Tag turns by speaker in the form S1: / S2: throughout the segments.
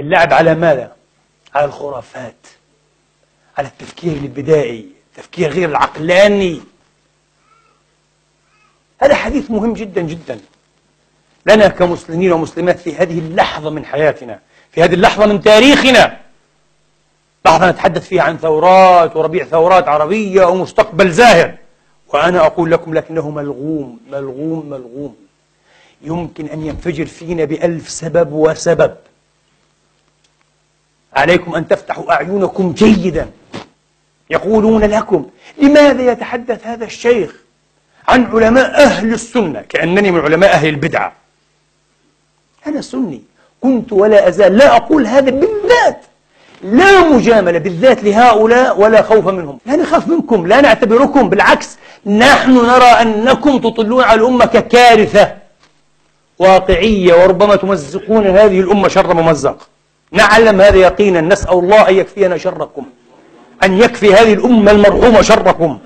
S1: اللعب على ماذا؟ على الخرافات. على التفكير البدائي التفكير غير العقلاني. هذا حديث مهم جدا جدا. لنا كمسلمين ومسلمات في هذه اللحظة من حياتنا في هذه اللحظة من تاريخنا. لحظة نتحدث فيها عن ثورات وربيع ثورات عربية ومستقبل زاهر. وأنا أقول لكم لكنه ملغوم ملغوم ملغوم. يمكن أن ينفجر فينا بألف سبب وسبب. عليكم أن تفتحوا أعينكم جيدا. يقولون لكم لماذا يتحدث هذا الشيخ عن علماء أهل السنة؟ كأنني من علماء أهل البدعة. أنا سني. كنت ولا أزال لا أقول هذا بالذات. لا مجاملة بالذات لهؤلاء ولا خوف منهم. لا نخاف منكم لا نعتبركم. بالعكس نحن نرى أنكم تطلون على الأمة ككارثة. واقعية وربما تمزقون هذه الأمة شر ممزق. نعلم هذا يقينا نسأل الله أن يكفينا شركم. أن يكفي هذه الأمة المرحومة شركم.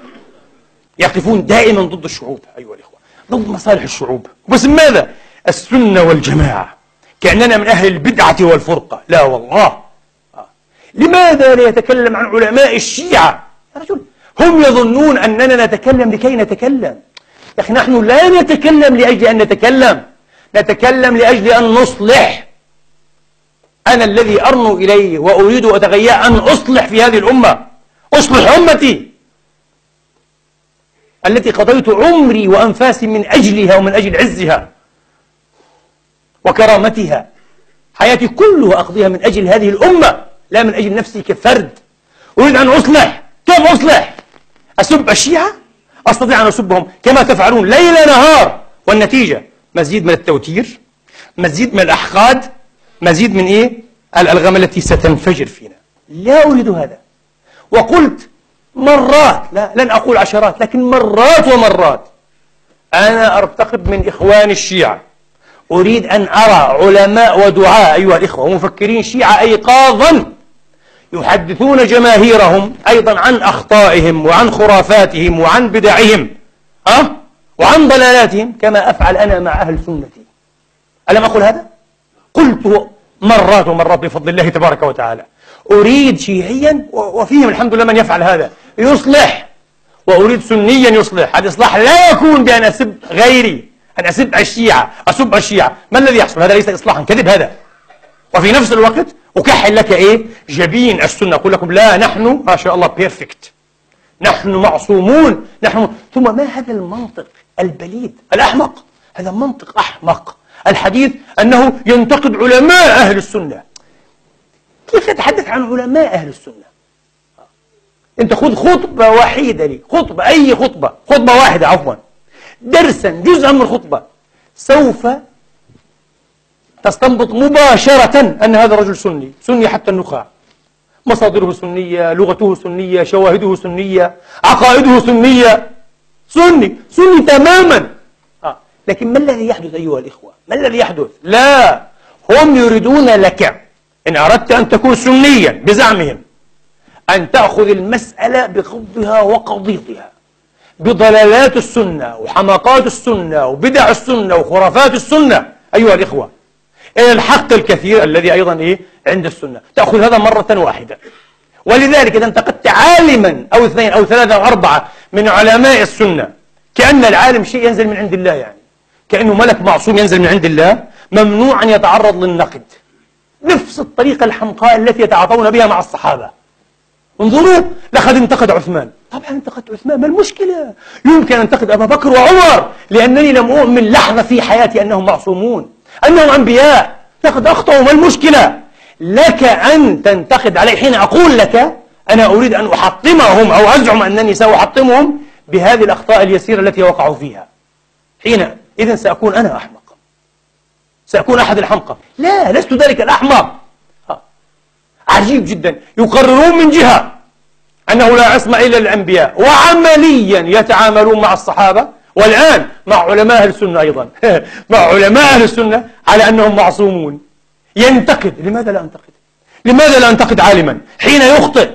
S1: يقفون دائما ضد الشعوب أيها الإخوة. ضد مصالح الشعوب. بس ماذا؟ السنة والجماعة. كأننا من أهل البدعة والفرقة. لا والله. آه. لماذا لا يتكلم عن علماء الشيعة؟ يا رجل هم يظنون أننا نتكلم لكي نتكلم. يا أخي نحن لا نتكلم لأجل أن نتكلم. نتكلم لأجل أن نصلح. أنا الذي أرنو إليه وأريد وأتغيأ أن أصلح في هذه الأمة. أصلح أمتي. التي قضيت عمري وأنفاسي من أجلها ومن أجل عزها وكرامتها. حياتي كلها أقضيها من أجل هذه الأمة لا من أجل نفسي كفرد. أريد أن أصلح. كيف أصلح؟ أسب الشيعة؟ أستطيع أن أسبهم. كما تفعلون ليل نهار. والنتيجة؟ مزيد من التوتير مزيد من الأحقاد مزيد من إيه؟ الألغام التي ستنفجر فينا لا أريد هذا وقلت مرات لا لن أقول عشرات لكن مرات ومرات أنا أرتقب من إخوان الشيعة أريد أن أرى علماء ودعاء أيها الإخوة ومفكرين شيعة أيقاظا يحدثون جماهيرهم أيضا عن أخطائهم وعن خرافاتهم وعن بدعهم أه؟ وعن ضلالاتهم كما أفعل أنا مع أهل سنتي ألم أقول هذا؟ قلت مرات ومرات بفضل الله تبارك وتعالى. أريد شيعيا وفيهم الحمد لله من يفعل هذا. يصلح. وأريد سنيا يصلح. الإصلاح لا يكون بأن أسب غيري. أن أسب الشيعة. أسب الشيعة. ما الذي يحصل؟ هذا ليس إصلاحا. كذب هذا. وفي نفس الوقت أكحل لك إيه؟ جبين السنة. أقول لكم لا نحن ما شاء الله perfect نحن معصومون. نحن ثم ما هذا المنطق البليد الأحمق؟ هذا منطق أحمق. الحديث أنه ينتقد علماء أهل السنة. كيف تتحدث عن علماء أهل السنة؟ أنت خذ خطبة وحيدة لي. خطبة أي خطبة؟ خطبة واحدة عفوا. درسا جزءا من الخطبة. سوف تستنبط مباشرة أن هذا الرجل سني. سني حتى النخاع. مصادره سنية لغته سنية شواهده سنية عقائده سنية. سني سني تماما. لكن ما الذي يحدث أيها الإخوة؟ ما الذي يحدث؟ لا هم يريدون لك. إن أردت أن تكون سنيا بزعمهم أن تأخذ المسألة بخضها وقضيضها بضلالات السنة وحماقات السنة وبدع السنة وخرافات السنة أيها الإخوة إلى الحق الكثير الذي أيضا إيه؟ عند السنة. تأخذ هذا مرة واحدة. ولذلك إذا انتقدت عالما أو اثنين أو ثلاثة أو أربعة من علماء السنة كأن العالم شيء ينزل من عند الله يعني. كأنه ملك معصوم ينزل من عند الله ممنوع أن يتعرض للنقد. نفس الطريقة الحمقاء التي يتعاطون بها مع الصحابة. انظروا لقد انتقد عثمان. طبعا انتقدت عثمان ما المشكلة؟ يمكن أن انتقد أبا بكر وعمر لأنني لم أؤمن لحظة في حياتي أنهم معصومون أنهم أنبياء. لقد أخطأوا ما المشكلة؟ لك أن تنتقد علي حين أقول لك أنا أريد أن أحطمهم أو أزعم أنني سأحطمهم بهذه الأخطاء اليسيرة التي وقعوا فيها. حين إذن سأكون أنا أحمق. سأكون أحد الحمقى. لا لست ذلك الأحمق عجيب جدا. يقررون من جهة أنه لا عصمة إلا للأنبياء وعمليا يتعاملون مع الصحابة والآن مع علماء أهل السنة أيضا. مع علماء أهل السنة على أنهم معصومون. ينتقد. لماذا لا أنتقد؟ لماذا لا أنتقد عالما؟ حين يخطئ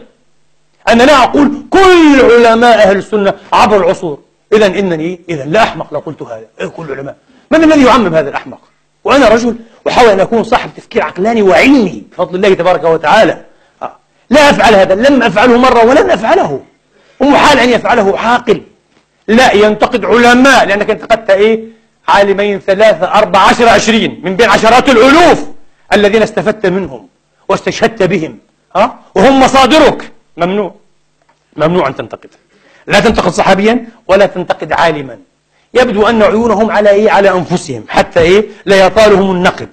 S1: أنا لا أقول كل علماء أهل السنة عبر العصور. إذا إنني إذا لا أحمق لو قلت هذا. إيه كل علماء من الذي يعمم هذا الأحمق؟ وأنا رجل وحاول أن أكون صاحب تفكير عقلاني وعلمي بفضل الله تبارك وتعالى. آه. لا أفعل هذا. لم أفعله مرة ولن أفعله. ومحال أن يفعله عاقل. لا ينتقد علماء. لأنك انتقدت إيه؟ عالمين ثلاثة أربعة عشر عشرين. من بين عشرات الألوف الذين استفدت منهم واستشهدت بهم. ها؟ وهم مصادرك. ممنوع. ممنوع أن تنتقد. لا تنتقد صحابيا ولا تنتقد عالما. يبدو أن عيونهم على إيه؟ على أنفسهم. حتى إيه؟ لا يطالهم النقد.